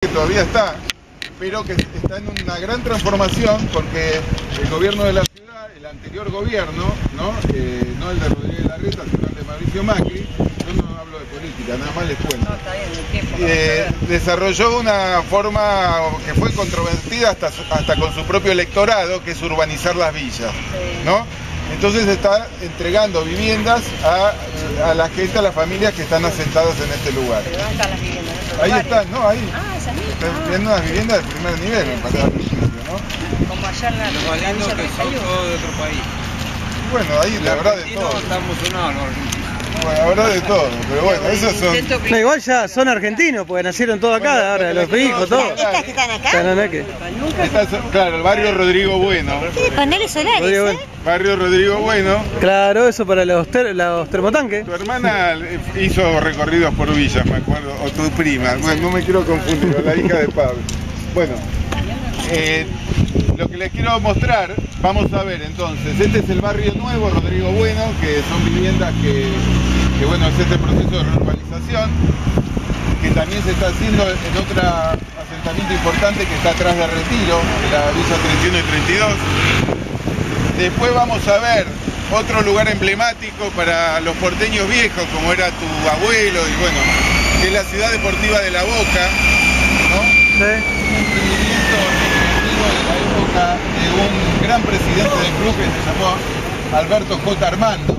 que todavía está, pero que está en una gran transformación porque el gobierno de la ciudad, el anterior gobierno, no, eh, no el de Rodríguez Larreta, sino el de Mauricio Macri, yo no hablo de política, nada más les cuento. No, está bien, tiempo. Eh, desarrolló una forma que fue controvertida hasta, hasta con su propio electorado, que es urbanizar las villas, Sí. ¿no? Entonces está entregando viviendas a, a la gente, a las familias que están asentadas en este lugar. Pero ¿dónde están las viviendas? ¿En otro Ahí están, ¿no? Ahí. Ah. Están Ah, viendo unas viviendas de primer nivel, me parece al principio, ¿no? Como allá en la, Lo la valiendo Villa que son 31. todos de otro país. Bueno, ahí la verdad de todo. estamos los. Bueno, verdad de todo, pero bueno, esos son... No, igual ya son argentinos, porque nacieron todos acá, Bueno, ahora los hijos, todos. ¿Estas que están acá? Nunca Estas son- claro, el barrio Rodrigo Bueno. Sí, paneles solares, Rodrigo, ¿eh? Barrio Rodrigo Bueno. Claro, eso para los, ter- los termotanques. Tu hermana hizo recorridos por villas, me acuerdo, o tu prima, bueno, no me quiero confundir, o la hija de Pablo. Bueno, eh, lo que les quiero mostrar, vamos a ver entonces, este es el barrio nuevo, Rodrigo Bueno, que son viviendas que, que, bueno, es este proceso de reurbanización, que también se está haciendo en otro asentamiento importante que está atrás de Retiro, en la Villa 31 y 32. Después vamos a ver otro lugar emblemático para los porteños viejos, como era tu abuelo, y bueno, que es la ciudad deportiva de La Boca, ¿no? Sí. Un emprendimiento recreativo de la época de un gran presidente del club que se llamó Alberto J. Armando,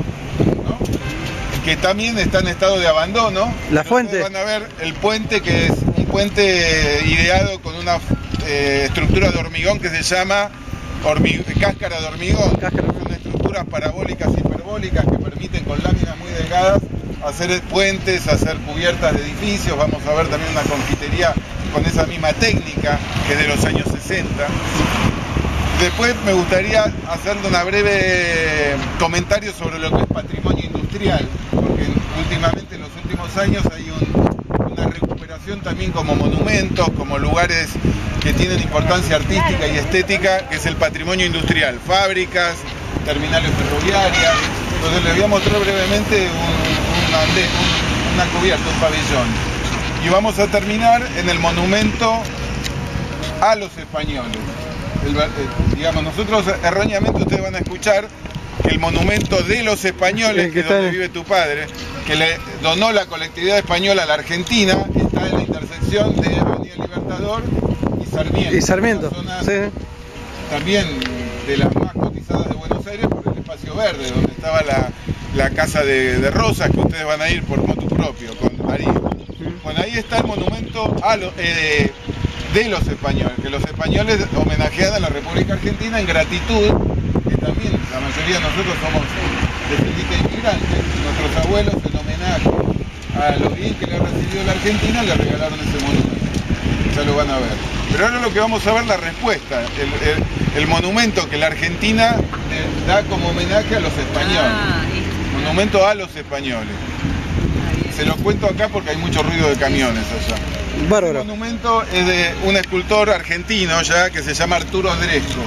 ¿no? que también está en estado de abandono. La fuente. Van a ver el puente que es un puente ideado con una eh, estructura de hormigón que se llama cáscara de hormigón. Cáscara. Son estructuras parabólicas y hiperbólicas que permiten con láminas muy delgadas hacer puentes, hacer cubiertas de edificios. Vamos a ver también una confitería con esa misma técnica que es de los años 60. Después me gustaría hacerle una breve comentario sobre lo que es patrimonio industrial, porque últimamente en los últimos años hay un- una recuperación también como monumentos, como lugares que tienen importancia artística y estética, que es el patrimonio industrial, fábricas, terminales ferroviarias. Entonces les voy a mostrar brevemente un, andén, un- una cubierta, un pabellón. Y vamos a terminar en el monumento a los españoles. El eh, digamos, nosotros erróneamente ustedes van a escuchar que el monumento de los españoles, El que que donde vive tu padre, que le donó la colectividad española a la Argentina, está en la intersección de Avenida Libertador y Sarmiento. Y Sarmiento, zona sí. También de las más cotizadas de Buenos Aires por el espacio verde, donde estaba la, la casa de, de Rosas, que ustedes van a ir por moto propio, con Darío. Bueno, ahí está el monumento a lo- eh, de los españoles, que los españoles homenajean a la República Argentina en gratitud, que también la mayoría de nosotros somos descendientes de inmigrantes, nuestros abuelos en homenaje a lo bien que le ha recibido la Argentina le regalaron ese monumento. Ya lo van a ver. Pero ahora lo que vamos a ver la respuesta, el, el- el monumento que la Argentina eh, da como homenaje a los españoles. Ah. Monumento a los españoles. Se lo cuento acá porque hay mucho ruido de camiones allá. El Bárbaro. monumento es de un escultor argentino ya que se llama Arturo Dresco.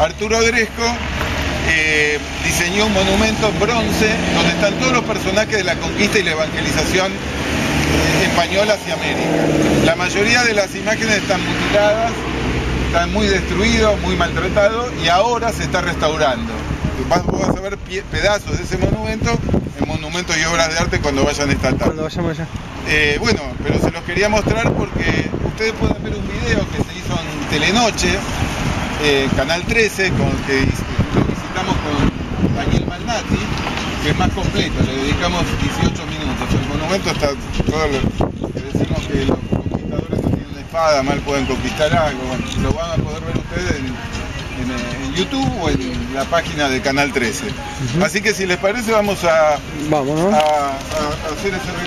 Arturo Dresco eh, diseñó un monumento en bronce donde están todos los personajes de la conquista y la evangelización eh, española hacia América. La mayoría de las imágenes están mutiladas, están muy destruidos, muy maltratados y ahora se está restaurando. Vas, vas a ver pedazos de ese monumento en monumentos y obras de arte cuando vayan esta tarde. Cuando vayamos allá. Eh, bueno, pero se los quería mostrar porque ustedes pueden ver un video que se hizo en Telenoche, eh, Canal 13, con, que lo visitamos con Daniel Malnati, que es más completo, le dedicamos 18 minutos. El monumento está todo lo que decimos que los conquistadores no tienen espada, mal pueden conquistar algo. Bueno, lo van a poder ver ustedes en, en, eh, en YouTube o en la página de Canal 13. Así que si les parece vamos a, Vamos, ¿no? a hacer ese recorrido.